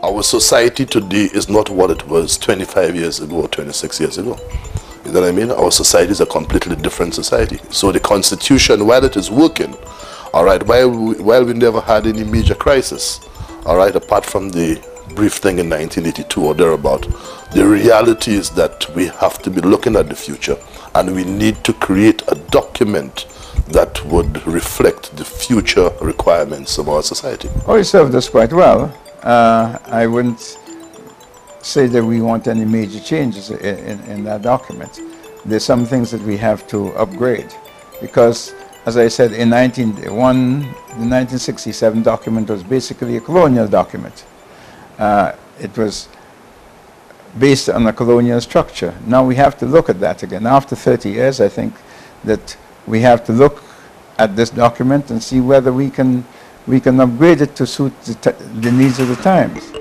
Our society today is not what it was 25 years ago or 26 years ago. You know what I mean? Our society is a completely different society. So the constitution, while it is working, all right, while we, while we never had any major crisis, all right, apart from the brief thing in 1982 or thereabout, the reality is that we have to be looking at the future and we need to create a document that would reflect the future requirements of our society. Oh, you served us quite well. Uh, I wouldn't say that we want any major changes in, in, in, that document. There's some things that we have to upgrade because, as I said, in 1901, the 1967 document was basically a colonial document. Uh, it was based on a colonial structure. Now we have to look at that again. After 30 years, I think that we have to look at this document and see whether we can, we can upgrade it to suit the, the needs of the times.